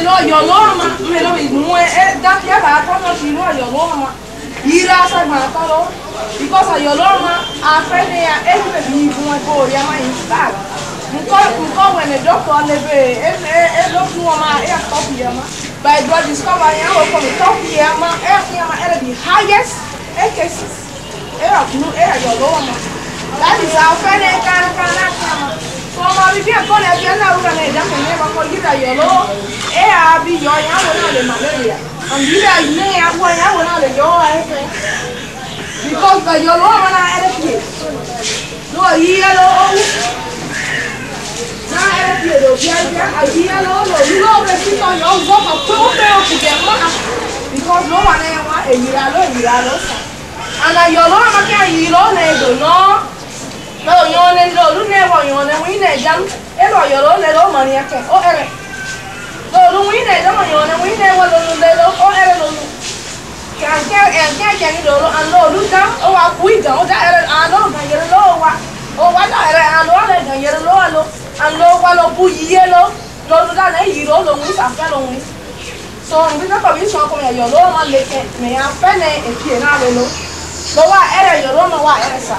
meloo yolooma melo mue e, dakiaka akanotino ayolooma irasa gbanakalo because ayolooma afeneya ehume biibue booyama instar nkowene doctor lebe elofuoma e, e eakopiyama by blood discover yawokomi topiyama eyakiyama ele the highest ekesis eyakunu eyayolooma that is afene kankanakama ọmọ bíi bí ẹ̀kọ́ náà ẹgbẹ́ náà rúkà náà ẹ̀dá kò ní ẹ̀kọ́ kọ́ yíra yọ̀ lọ́wọ́ ẹ̀ á bí yọ ìyàwó náà lè màlẹ́rìà àmìlẹ̀ ilé ẹ̀wọ̀ ìyàwó náà lè yọ ọ́ ẹ̀fẹ́ because the yọ̀ lọ́wọ́ náà ẹ̀rẹ́fìyè lọ yí ẹ lọ ọwọ́ náà ẹ̀rẹ́fìyè lọ bí ẹ̀jẹ̀ àyí ẹ lọ lọ yí lọ́wọ́ bẹ sí náà yọ ọgbọ́ kan pé ó fẹ́ òkú kẹ̀ mọ́ náà because lọ́wọ́ náà ẹ̀wọ̀ èyíra lọ èyíra lọ sàn àná yọ̀ lọ́wọ́ náà kẹ́ lelo lu ne bo yo ne wi ne jam e lo yo lo lelo ma ni ke o ere lo lu wi ne jam yo ne wi ne wo lo lu lelo o ere lo lu ka ke e ke ke ni lo lo an lo lu da o wa ku i da o da ere an lo ga yere lo wa o wa da ere an lo le ga yere lo lo an lo wa lo bu yiye lo lo lu da ne yi lo lo wi sa fe lo wi so nbi na ko bi so ko me yo lo ma le ke me ya fe ne e pi e na lo lo wa ere yo ma wa ere sa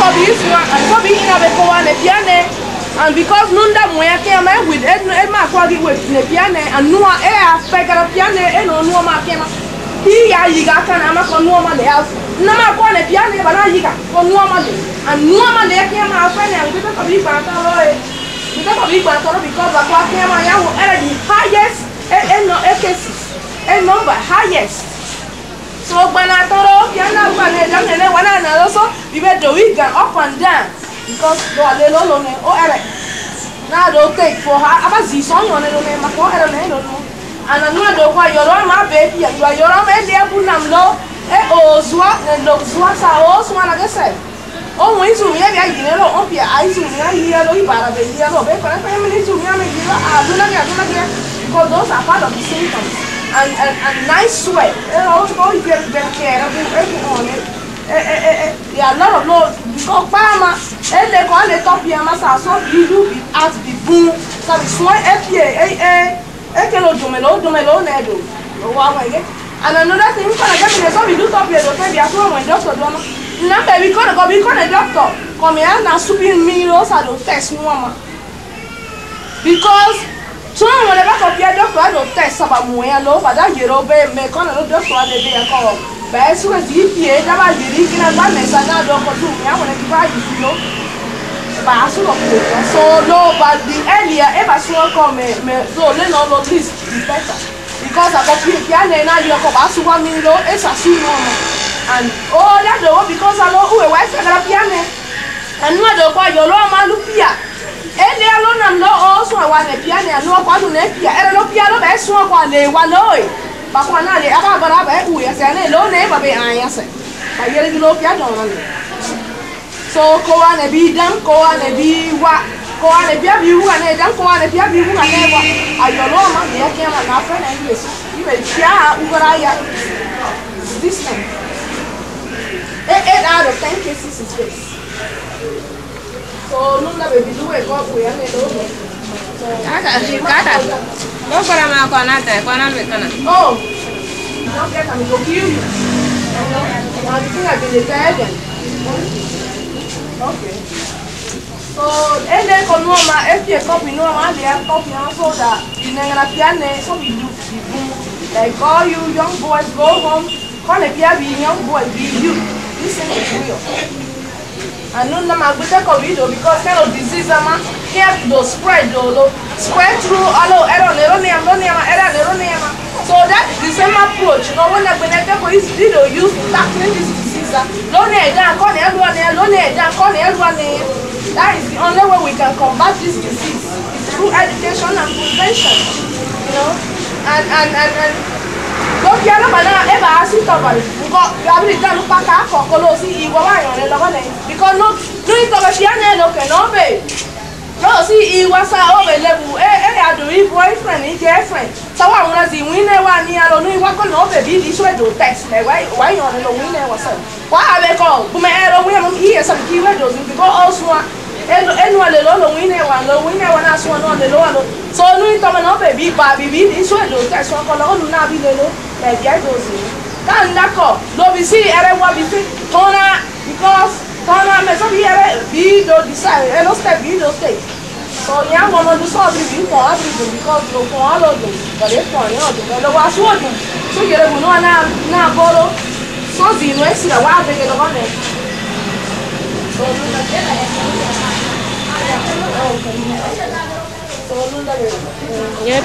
kɔbiisua kɔbi ina bɛ kɔ wa ne pianɛ and because nunda moya kɛma ewi ema kɔgi we ne pianɛ anua e a fɛgɛrɛ pianɛ e eh, na onua ya yiga kan ama kɔ nua ma le ya su na ma kɔ yiga kɔ nua ma le anua ma le kɛma afɛ ne a bɛ kɔbi gba tɔrɔ because akɔ kɛma ya wo ɛrɛ di ha we wigan up and down because do ale lolo ne o ere na do take for her abazi so nyo ne lo ne ma ko ere ne lo no ana nwa do kwa yoro ma be bi yo yoro ma ele bu nam lo e ozwa ne do zwa sa ozwa na gese o mu izu mi ebi ayi ne lo o bi ayi zu mi ayi ya lo ibara be ya lo be pere pere mi izu mi ami bi lo a do na ya do na ya because those are part of the symptoms and and, and nice sweat and also go get better care of everyone a lot of laws because and they call it top here, master, so you be at the boom, so it's one FPA, Ekelo Domelo, Domelo Nedo, and another thing, for the government, so we do top here, okay, we are from my doctor, Doma. Remember, we call it, we call it doctor, come here and stupid minerals are the test, mama. Because tún wọn lè bá kọ bí ẹjọ́ pé àdó tẹ̀sán àbàmù yẹn lọ fàdá yèrò bẹ́ẹ̀ mẹ́kànnà ló dé fún adébíyẹ kọ́ ọ bɛɛ sugu tigi fie dama yiri kina ba mɛsa n'a dɔn kɔtu ya wɛrɛ k'i b'a yiri yo ba a sɔrɔ k'o dɔn so no ba di earlier e ba sugu kɔ mɛ mɛ so le nɔ lɔ please be better because a ko fie fia nɛ n'a yɔ kɔ ba sugu mi lo e sa su nɔ and o ya dɔn o because alo uwe wa efe gara fia nɛ anu a dɔn kɔ yɔ lɔ ma lu fia ele alo na lɔ o sɔn wa nɛ fia nɛ anu kɔ anu nɛ fia Papa na le aba bara ba e uya se ne lo ne ba be anya se. Ba yele bi lo pia don na. So ko wa ne bi dan ko wa ne bi wa ko wa ne pia bi wa ne dan ko wa ne pia bi wa ne wa. Ayo lo ma ne ke ma na fe na yesu. Ni be pia u gara ya. This time. Eight, eight out of ten cases is this. So, no la bebida, we go a cuidar de todo. Nada, nada. Mo para ma kwa na ta, kwa Oh. Don't get am go kill you. Now the thing I been tired then. Okay. So, ele ko no ma FA cup no ma dey cup now so that you na na piano so we do. Like all you young boys go home. Call a young boy be you. This is real and no normal go take of video because kind of disease ama here go spread o lo spread through all of ẹrọ ní ẹrọ ní ẹrọ ní ẹrọ ẹrọ ní ẹrọ so that is the same approach you know when na gbẹdẹ take of this video use to tackling this disease ah lónìí ẹ̀dá akọni ẹ̀dùn ọ̀nì ẹ̀ lónìí ẹ̀dá akọni ẹ̀dùn ọ̀nì ẹ̀ that is the only way we can combat this disease is through education and prevention you know and and and and lókè ẹlọ́mọdé ẹ̀ bá a sí tọ́balẹ̀ go rehabilitar un pacaco con los igual en el lavane because no no intervención no que no ve no si igual sa o ve lebu eh eh adu i boyfriend i girlfriend sa wa una si wine wa ni alo no igual con no ve bi di to do text le why why you no wine wa sa wa ave ko bu me ero wine no i esa ki we do because also enu ale lo lo wine wa lo wine wa na so no le lo wa lo so nu to me no ve bi ba bi bi di swe do text wa ko lo nu na bi le lo le bi ai do si that ndakọ n'obisi ere nwa bisi tọna because tọna mesa bi ere bi do decide eno step bi do stay so nya mo mo so bi bi ko abi do because lo ko alo do but e ko nya do lo wa so do so yere mu no na na boro so bi no e sira wa de ke do ba ne so lu na ke na e so lu na ke yep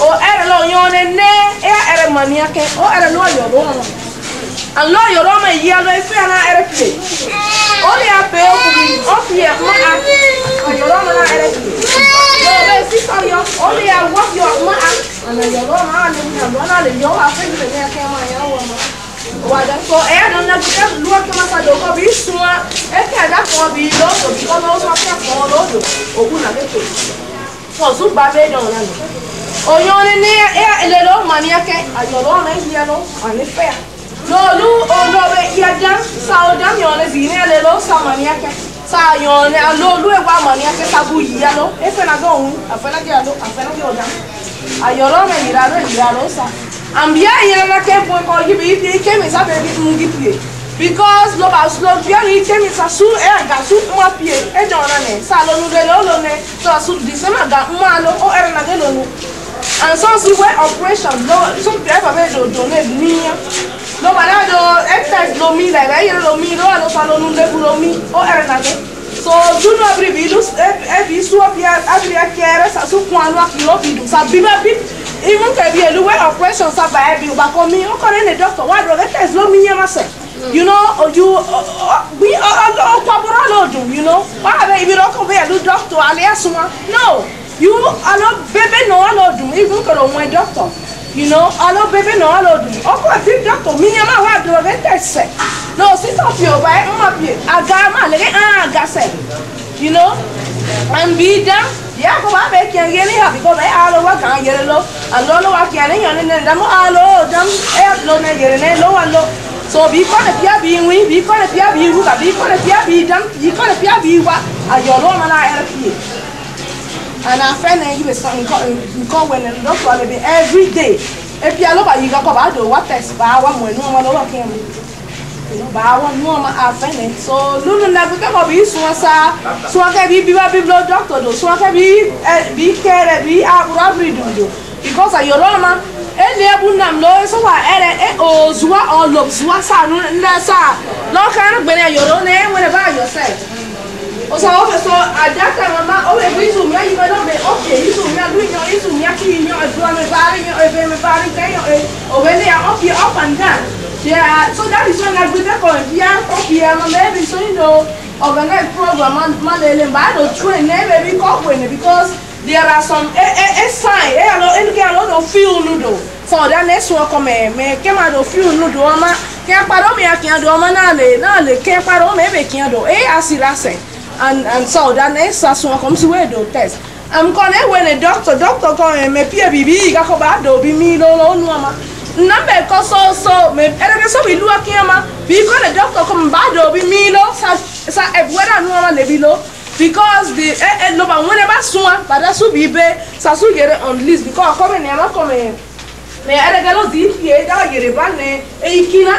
o ɛrɛ la o ɲɔgɔnɛ nɛ e y'a ɛrɛ mamiya kɛ o ɛrɛ n'o yɔrɔ ma a n'o yɔrɔ ma yi a lɔ i fɛ n'a ɛrɛ tile o de y'a bɛɛ o kun o kun yɛ kuma a a yɔrɔ ma n'a ɛrɛ tile o bɛ sisan yɔ o de y'a wɔ yɔ kuma a a na yɔrɔ ma a lebi a lɔ n'ale yɔ a fɛn fɛn bɛ kɛ ma a yɛrɛ ma wa da fɔ ɛ y'a dɔn na bi ɛ luwa kɛmɛ sa do ko bi suma ɛ kɛ a da kɔ bi lɔ o bi ko n'o ma fɛn ko o do. o kun na bɛ to fɔ zu ba bɛ dɔn Oyone ni elelo maniake ayolo na yelo ani fe. Lolu onobe yada sa oda mi one zine elelo sa maniake. Sa yone alolu ewa maniake sa bu yalo. Efe na go un, afe na yalo, afe na yoda. Ayolo na yiralo yiralo sa. Ambia yana ke bu ko yibi yibi ke mi sa be bi ngi pie. Because lo ba lo bia ni ke mi sa su e ga su ma pie. E jona ne sa lo nu le lo lo ne. Sa su di se ga ma lo o era na ge lo nu and some see wey operation no some people wey dey donate ní ló wà náà do exercise lomi like ẹyẹ lomi ló wà no fa lónú lẹ́kùn lomi ó ẹ̀rẹ̀ nàgbé so dunu abiri bi ilu ebi isu obi abiri akẹrẹ sasu kun anu akiri obi idu sabi bẹ bi imu kẹbi elu wey operation saba ẹbi ọba kọ mi ọkọ rẹ ne doctor wa drug exercise lomi yẹn ma sẹ you know ojú bí ọkọ̀bùrọ̀ lòdùn you know wọ́n àbẹ̀ ibi lọ́kọ̀ bẹ́ẹ̀ lu doctor alẹ́ ẹ̀sùn wọn no you alọ́ bẹ́ gbọ́dọ̀ wọn dọ́tọ̀ you know alo bebe na alo dun ọkọ ti dọ́tọ̀ mi ni ma wa dọrọ bẹ tẹsẹ no sísọ fi ọba ẹ mọ bi aga ma lẹgẹ hàn aga sẹ you know àmì dá yà kó bá bẹ kí ẹ yé ní àbíkọ bẹ alo wa kàn yẹrẹ lọ àlọ lọ wa kí ẹ níyàn nínú ẹdá mọ alo dán ẹ lọ nà yẹrẹ nà lọ wa so bi kọ ne pia bi nwi bi kọ ne pia bi ruka bi kọ ne pia bi dán bi kọ ne pia bi wa ayọrọ ma na ẹ fi and our friend and you is when wẹ̀nẹ̀ lọ́sọ̀ ọ̀lẹ̀ bi every day ebi alọ́ba yìí kakọ̀ bá dùn wá tẹ̀sí bá wà mọ̀ ẹ̀nu ọmọ lọ́wọ́ kí You know, bá wà nù ọmọ àfẹ́ friend. Eh. so lulu nàbí kẹ́kọ̀ bí Be ọ̀sá sùn ọ̀kẹ́ bí bíbá bí blọ dọ́kítọ̀ dò sùn Be bí bí kẹ́rẹ́ bí rọ́bìrì dòdò because ayọ̀ lọ́nà ma ẹni ẹbu nam lọ sọwọ ẹrẹ ẹ òzùwà ọlọbùsùwà sáà lọkàn gbẹrẹ ayọ̀ lọ́nà ẹ wẹrẹ bá ayọ̀ sẹ́ẹ̀. O sea, vos so adapta mamá, o e me voy sumia y me lo me ok, y sumia lui no y sumia que e y no es me pare y es bueno me pare que o vende a ok up and down. Yeah, so that is when I with the for yeah, ok, I'm maybe so you know organize program and man they but I don't train never be cop when because there are some a a a sign, eh, no, and get a lot feel noodle. So that next one come me came out of feel noodle, ma. Kẹ́ parọ́ mi àkìyàn dùn ọmọ náà lè náà lè kẹ́ parọ́ mi ẹ̀bẹ̀ kìyàn dùn ẹ̀ àsìlásẹ̀ and and salt and ɛsa so ɔkɔm e, si wei do test am kɔ ne wei ne doctor doctor kɔ ɛ mɛ pie bibi yi kakɔ ba do bi mi lolo onu ama na mɛ kɔ so so mɛ ɛdɛ bi so bi lu a ama bi kɔ ne doctor kɔ mɛ ba do bi mi lo sa sa ɛbuɛ e da nu ama ne bi lo because the ɛ ɛ loba ŋun ne ba sun wa bada su bi be sa su yɛrɛ on list because ɔkɔ mɛ ne ama kɔ mɛ mɛ ɛdɛ kɛ lo zi fie da yɛrɛ ba ne eyi kina.